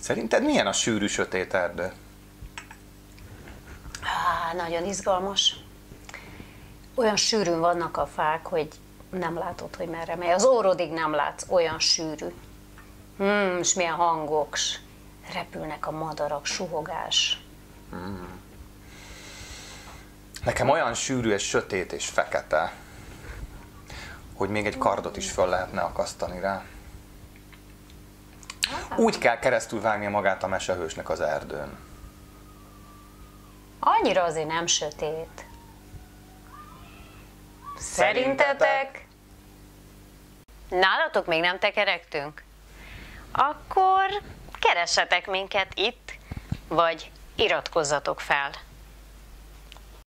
Szerinted milyen a sűrű sötét erdő? Á, nagyon izgalmas. Olyan sűrűn vannak a fák, hogy nem látod, hogy merre megy. Az órodig nem látsz, olyan sűrű. Hmm, és milyen hangok, s repülnek a madarak, suhogás. Nekem olyan sűrű és sötét és fekete, hogy még egy kardot is föl lehetne akasztani rá. Úgy kell keresztül vágnia magát a mesehősnek az erdőn. Annyira azért nem sötét. Szerintetek? Nálatok még nem tekerektünk? Akkor keressetek minket itt, vagy iratkozzatok fel.